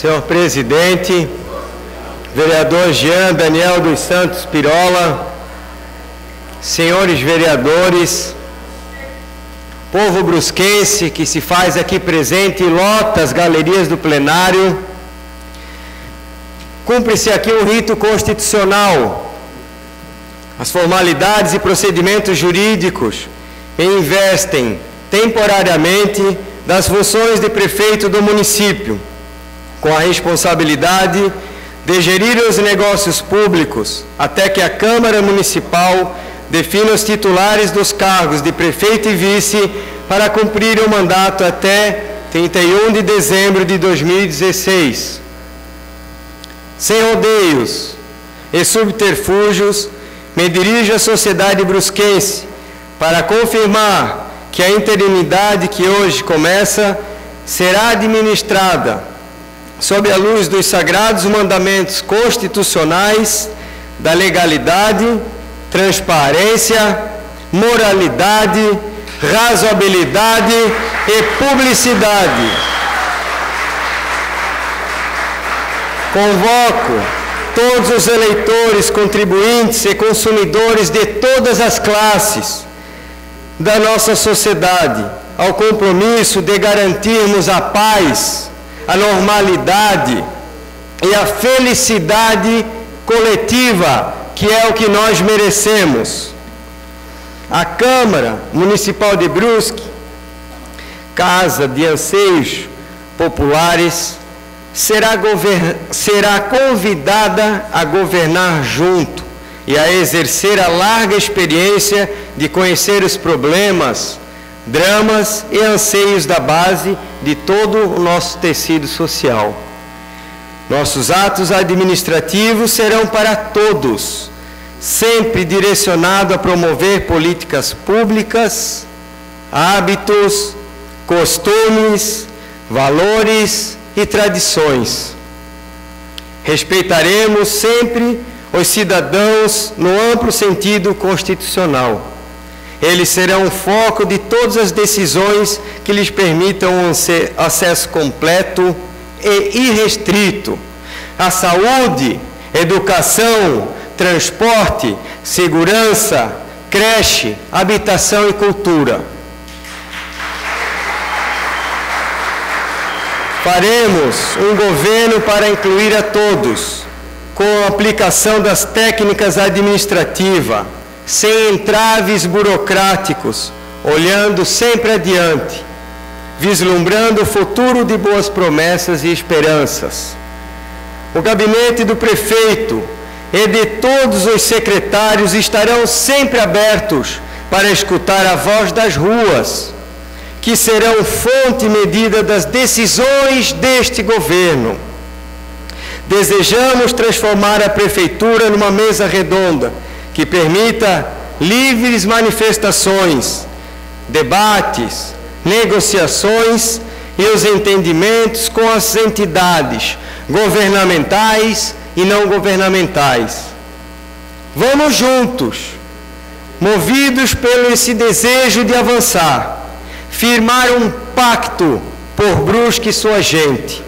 senhor presidente, vereador Jean Daniel dos Santos Pirola, senhores vereadores, povo brusquense que se faz aqui presente e lota as galerias do plenário, cumpre-se aqui um rito constitucional. As formalidades e procedimentos jurídicos investem temporariamente das funções de prefeito do município, com a responsabilidade de gerir os negócios públicos até que a Câmara Municipal defina os titulares dos cargos de prefeito e vice para cumprir o mandato até 31 de dezembro de 2016. Sem rodeios e subterfúgios, me dirijo à sociedade brusquense para confirmar que a interinidade que hoje começa será administrada sob a luz dos sagrados mandamentos constitucionais, da legalidade, transparência, moralidade, razoabilidade e publicidade. Convoco todos os eleitores, contribuintes e consumidores de todas as classes da nossa sociedade ao compromisso de garantirmos a paz, a normalidade e a felicidade coletiva, que é o que nós merecemos. A Câmara Municipal de Brusque, casa de anseios populares, será, será convidada a governar junto e a exercer a larga experiência de conhecer os problemas, dramas e anseios da base de todo o nosso tecido social. Nossos atos administrativos serão para todos, sempre direcionado a promover políticas públicas, hábitos, costumes, valores e tradições. Respeitaremos sempre os cidadãos no amplo sentido constitucional. Eles serão o foco de todas as decisões que lhes permitam um acesso completo e irrestrito à saúde, educação, transporte, segurança, creche, habitação e cultura. Faremos um governo para incluir a todos com a aplicação das técnicas administrativas, sem entraves burocráticos, olhando sempre adiante, vislumbrando o futuro de boas promessas e esperanças. O gabinete do prefeito e de todos os secretários estarão sempre abertos para escutar a voz das ruas, que serão fonte e medida das decisões deste governo Desejamos transformar a Prefeitura numa mesa redonda que permita livres manifestações, debates, negociações e os entendimentos com as entidades governamentais e não governamentais. Vamos juntos, movidos pelo esse desejo de avançar, firmar um pacto por Brusque e sua gente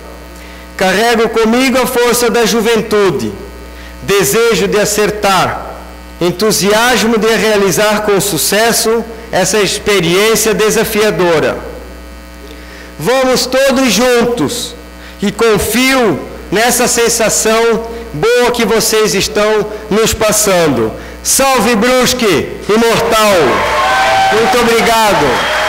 Carrego comigo a força da juventude, desejo de acertar, entusiasmo de realizar com sucesso essa experiência desafiadora. Vamos todos juntos e confio nessa sensação boa que vocês estão nos passando. Salve Brusque, imortal! Muito obrigado!